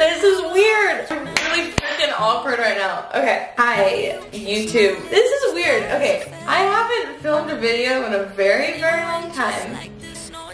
This is weird. I'm really freaking awkward right now. Okay. Hi, YouTube. This is weird. Okay. I haven't filmed a video in a very, very long time.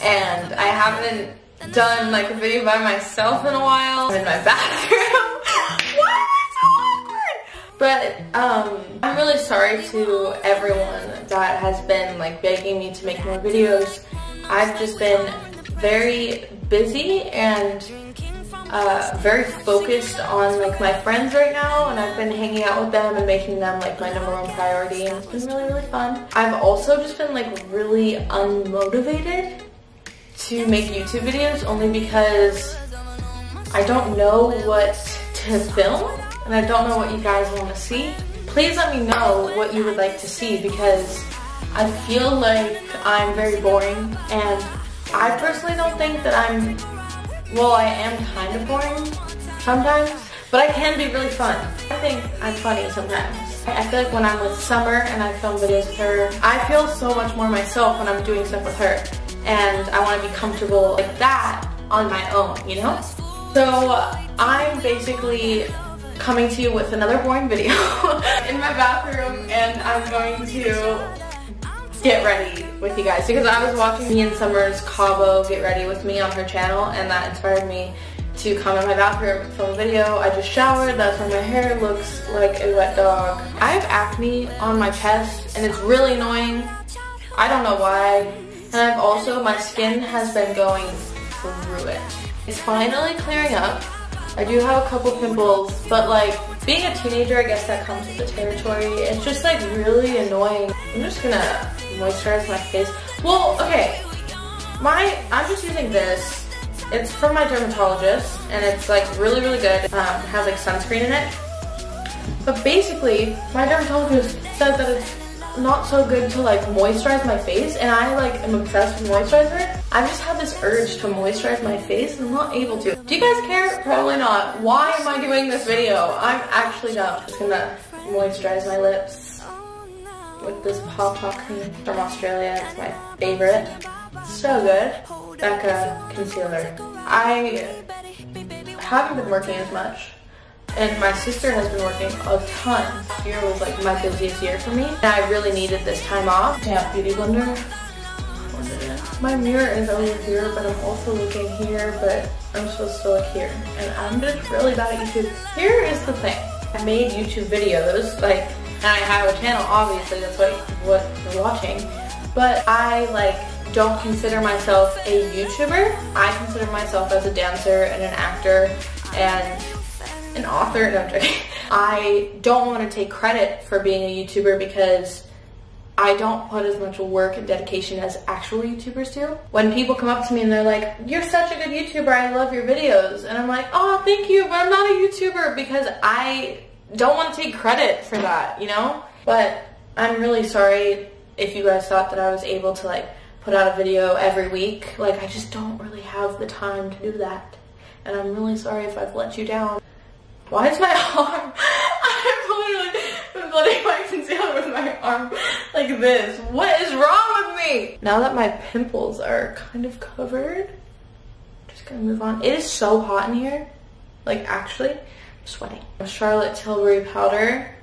And I haven't done like a video by myself in a while. I'm in my bathroom. Why am so awkward? But um, I'm really sorry to everyone that has been like begging me to make more videos. I've just been very busy and uh, very focused on like my friends right now and I've been hanging out with them and making them like my number one priority and it's been really really fun. I've also just been like really unmotivated to make YouTube videos only because I don't know what to film and I don't know what you guys want to see. Please let me know what you would like to see because I feel like I'm very boring and I personally don't think that I'm well, I am kind of boring sometimes, but I can be really fun. I think I'm funny sometimes. I feel like when I'm with Summer and I film videos with her, I feel so much more myself when I'm doing stuff with her. And I want to be comfortable like that on my own, you know? So I'm basically coming to you with another boring video in my bathroom and I'm going to get ready with you guys because I was watching me and Summer's Cabo get ready with me on her channel and that inspired me to come in my bathroom film a video. I just showered, that's why my hair looks like a wet dog. I have acne on my chest and it's really annoying. I don't know why. And I've also, my skin has been going through it. It's finally clearing up. I do have a couple pimples, but like being a teenager, I guess that comes with the territory. It's just like really annoying. I'm just gonna moisturize my face. Well, okay, my, I'm just using this. It's from my dermatologist, and it's like really, really good. Um, it has like sunscreen in it. But basically, my dermatologist said that it's not so good to like moisturize my face and I like am obsessed with moisturizer. I just have this urge to moisturize my face and I'm not able to. Do you guys care? Probably not. Why am I doing this video? I'm actually not. Just gonna moisturize my lips with this Paw Paw cream from Australia. It's my favorite. So good. Becca concealer. I haven't been working as much and my sister has been working a ton. This year was like my busiest year for me. And I really needed this time off. Damn Beauty Blender. My mirror is over here, but I'm also looking here, but I'm supposed to look here. And I'm just really bad at YouTube. Here is the thing. I made YouTube videos, like, I have a channel, obviously, that's what, what you're watching. But I, like, don't consider myself a YouTuber. I consider myself as a dancer and an actor and an author. No, I'm joking. I don't want to take credit for being a YouTuber because I don't put as much work and dedication as actual YouTubers do. When people come up to me and they're like, you're such a good YouTuber, I love your videos. And I'm like, oh, thank you, but I'm not a YouTuber because I don't want to take credit for that, you know? But I'm really sorry if you guys thought that I was able to like put out a video every week. Like I just don't really have the time to do that. And I'm really sorry if I've let you down. Why is my arm? I'm literally blending my concealer with my arm like this. What is wrong with me? Now that my pimples are kind of covered, I'm just gonna move on. It is so hot in here. Like actually, Sweating. Charlotte Tilbury powder.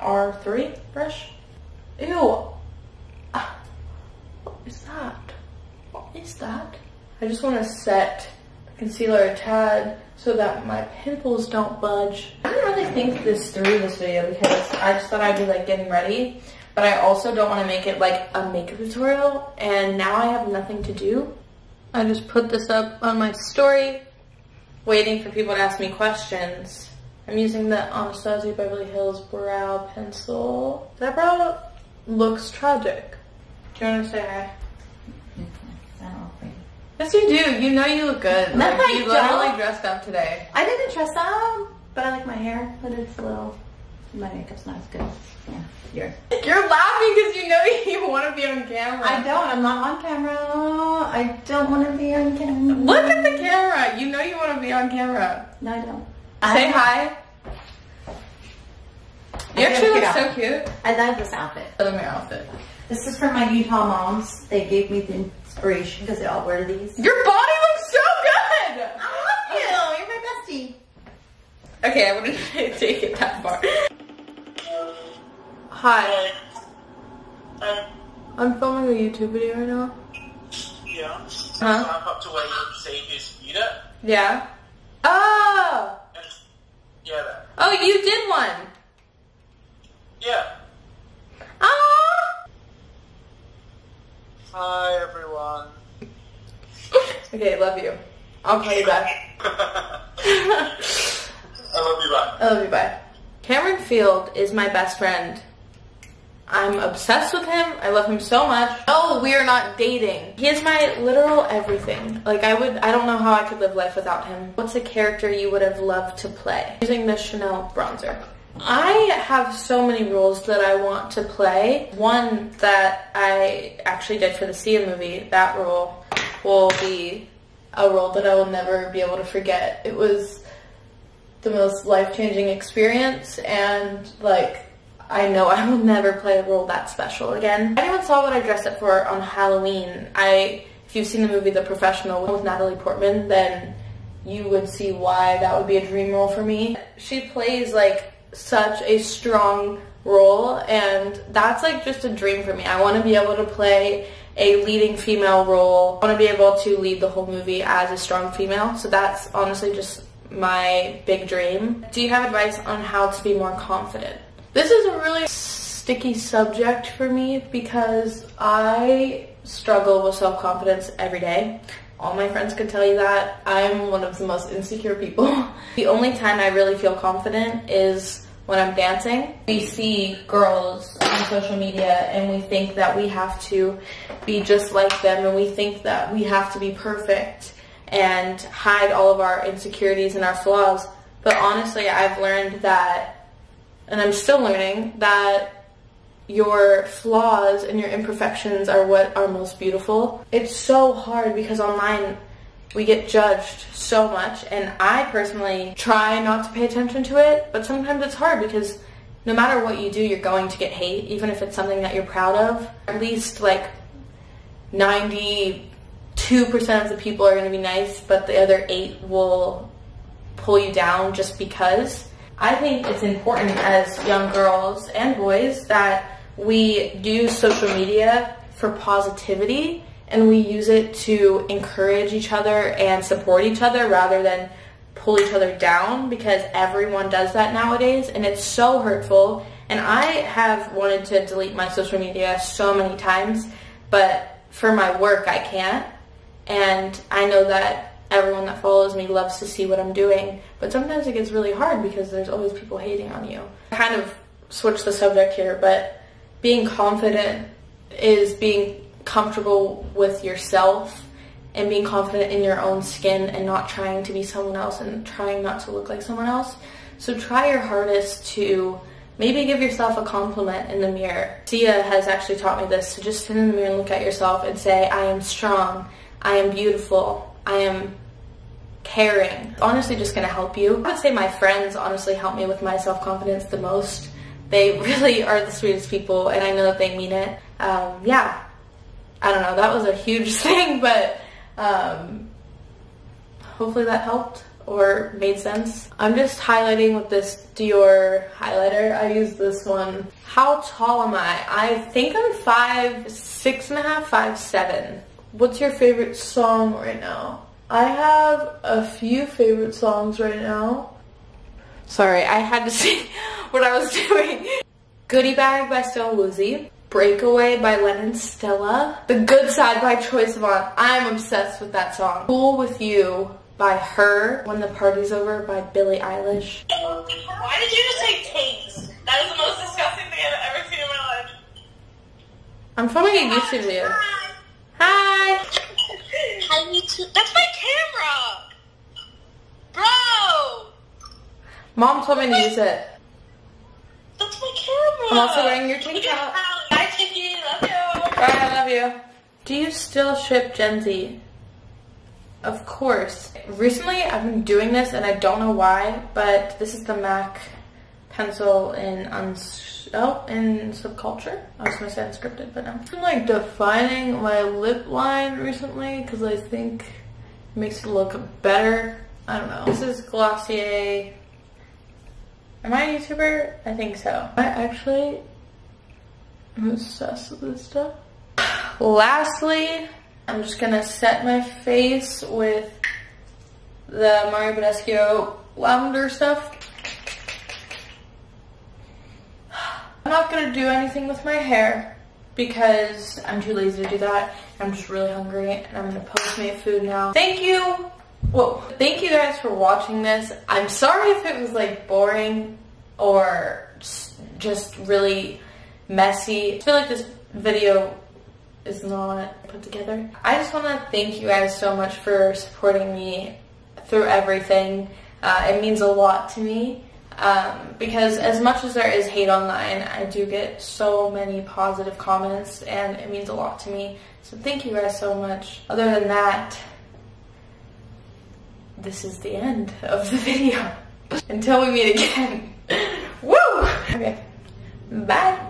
R3 brush. Ew. Ah, what is that? What is that? I just want to set concealer a tad so that my pimples don't budge. I didn't really think this through this video because I just thought I'd be like getting ready, but I also don't want to make it like a makeup tutorial and now I have nothing to do. I just put this up on my story, waiting for people to ask me questions. I'm using the Anastasia Beverly Hills Brow Pencil. That brow looks tragic. Do you want to say hi? Yes, you do. You know you look good. No, like, I you literally don't. dressed up today. I didn't dress up, but I like my hair, but it's a little, my makeup's not as good. Yeah, yours. You're laughing because you know you want to be on camera. I don't, I'm not on camera. I don't want to be on camera. Look at the camera. You know you want to be on camera. No, I don't. Say I, hi. You I actually look so cute. I love this outfit. I love your outfit. This is from my Utah moms. They gave me the inspiration because they all wear these. Your body looks so good. I love you. You're My bestie. Okay, I wouldn't take it that far. Hi, Um, I'm filming a YouTube video right now. yeah. Huh? Sign up to where you see who's it. Yeah. Oh! Yeah, that. Oh, you did one! Yeah. Ah! Hi, everyone. Okay, love you. I'll call you back. I love you back. I love you, bye. Cameron Field is my best friend. I'm obsessed with him. I love him so much. Oh, we are not dating. He is my literal everything. Like I would, I don't know how I could live life without him. What's a character you would have loved to play? Using the Chanel bronzer. I have so many roles that I want to play. One that I actually did for the Sia movie, that role will be a role that I will never be able to forget. It was the most life-changing experience and like I know I will never play a role that special again. Anyone saw what I dressed up for on Halloween, I if you've seen the movie The Professional with Natalie Portman, then you would see why that would be a dream role for me. She plays like such a strong role and that's like just a dream for me. I want to be able to play a leading female role. I want to be able to lead the whole movie as a strong female. So that's honestly just my big dream. Do you have advice on how to be more confident? This is a really sticky subject for me because I struggle with self-confidence every day. All my friends could tell you that. I'm one of the most insecure people. the only time I really feel confident is when I'm dancing. We see girls on social media and we think that we have to be just like them and we think that we have to be perfect and hide all of our insecurities and our flaws. But honestly, I've learned that, and I'm still learning, that your flaws and your imperfections are what are most beautiful. It's so hard because online we get judged so much, and I personally try not to pay attention to it, but sometimes it's hard because no matter what you do, you're going to get hate, even if it's something that you're proud of. At least like 92% of the people are going to be nice, but the other 8 will pull you down just because. I think it's important as young girls and boys that we do social media for positivity and we use it to encourage each other and support each other rather than pull each other down because everyone does that nowadays and it's so hurtful. And I have wanted to delete my social media so many times, but for my work I can't. And I know that everyone that follows me loves to see what I'm doing, but sometimes it gets really hard because there's always people hating on you. I Kind of switch the subject here, but being confident is being comfortable with yourself and being confident in your own skin and not trying to be someone else and trying not to look like someone else. So try your hardest to maybe give yourself a compliment in the mirror. Sia has actually taught me this so just sit in the mirror and look at yourself and say, I am strong, I am beautiful, I am caring. Honestly, just gonna help you. I would say my friends honestly help me with my self-confidence the most. They really are the sweetest people and I know that they mean it. Um, yeah, I don't know, that was a huge thing, but um, hopefully that helped or made sense. I'm just highlighting with this Dior highlighter. I use this one. How tall am I? I think I'm five, six and a half, five, seven. What's your favorite song right now? I have a few favorite songs right now. Sorry, I had to see what I was doing. Goodie Bag by Stone Woozy. Breakaway by Lennon Stella. The Good Side by Troye Sivan. I'm obsessed with that song. Cool With You by Her. When the Party's Over by Billie Eilish. Why did you just say tanks? That is the most disgusting thing I've ever seen in my life. I'm filming a YouTube video. Hi! Hi, YouTube. That's my camera! Bro! Mom told me to use it. That's my camera! I'm also wearing your tank top. Bye, Chicky. Love you. Bye, I love you. Do you still ship Jenzie? Of course. Recently, I've been doing this, and I don't know why, but this is the MAC pencil in uns oh in subculture. I was gonna say unscripted, but no. I'm like defining my lip line recently because I think makes it look better. I don't know. This is Glossier Am I a YouTuber? I think so. I actually am obsessed with this stuff. Lastly, I'm just gonna set my face with the Mario Badescu lavender stuff. I'm not gonna do anything with my hair because I'm too lazy to do that. I'm just really hungry and I'm gonna post Postmate food now. Thank you. Whoa. Thank you guys for watching this. I'm sorry if it was like boring or just really messy. I feel like this video is not put together. I just want to thank you guys so much for supporting me through everything. Uh, it means a lot to me. Um, because as much as there is hate online, I do get so many positive comments and it means a lot to me. So thank you guys so much. Other than that, this is the end of the video. Until we meet again. Woo! Okay. Bye.